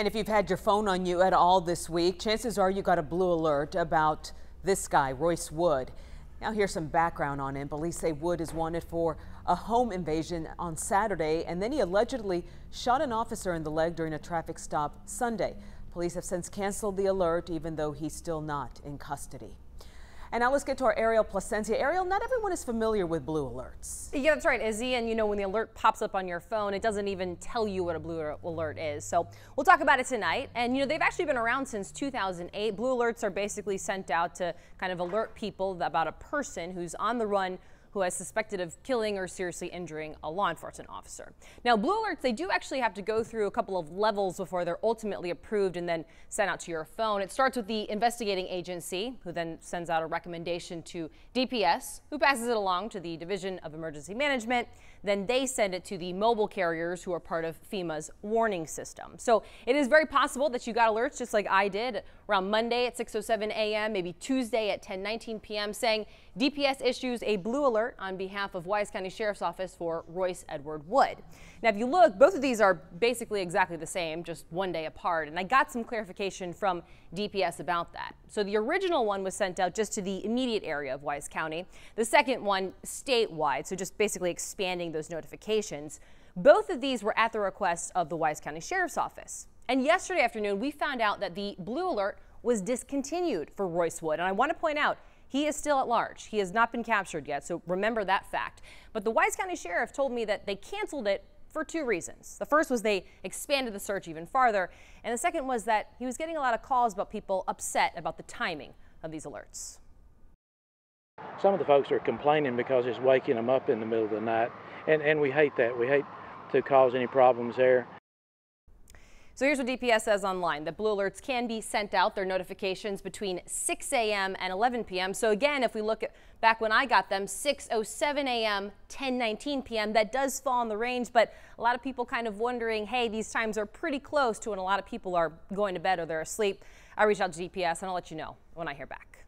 And if you've had your phone on you at all this week, chances are you got a blue alert about this guy, Royce Wood. Now here's some background on him. Police say Wood is wanted for a home invasion on Saturday, and then he allegedly shot an officer in the leg during a traffic stop Sunday. Police have since canceled the alert, even though he's still not in custody. And now let's get to our Ariel Plasencia. Ariel, not everyone is familiar with blue alerts. Yeah, that's right, Izzy. And you know, when the alert pops up on your phone, it doesn't even tell you what a blue alert is. So we'll talk about it tonight. And you know, they've actually been around since 2008. Blue alerts are basically sent out to kind of alert people about a person who's on the run who is suspected of killing or seriously injuring a law enforcement officer. Now, blue alerts, they do actually have to go through a couple of levels before they're ultimately approved and then sent out to your phone. It starts with the investigating agency, who then sends out a recommendation to DPS, who passes it along to the Division of Emergency Management. Then they send it to the mobile carriers who are part of FEMA's warning system. So it is very possible that you got alerts just like I did around Monday at 6.07 a.m., maybe Tuesday at 10.19 p.m. saying DPS issues a blue alert on behalf of Wise County Sheriff's Office for Royce Edward Wood. Now, if you look, both of these are basically exactly the same, just one day apart. And I got some clarification from DPS about that. So the original one was sent out just to the immediate area of Wise County. The second one statewide, so just basically expanding those notifications. Both of these were at the request of the Wise County Sheriff's Office. And yesterday afternoon, we found out that the blue alert was discontinued for Royce Wood. And I want to point out, he is still at large. He has not been captured yet, so remember that fact. But the Wise County Sheriff told me that they canceled it for two reasons. The first was they expanded the search even farther, and the second was that he was getting a lot of calls about people upset about the timing of these alerts. Some of the folks are complaining because it's waking them up in the middle of the night, and, and we hate that. We hate to cause any problems there. So here's what DPS says online. The blue alerts can be sent out, their notifications between 6 a.m. and 11 p.m. So again, if we look at back when I got them, 6.07 a.m., 10.19 p.m., that does fall in the range, but a lot of people kind of wondering, hey, these times are pretty close to when a lot of people are going to bed or they're asleep. I reached out to DPS and I'll let you know when I hear back.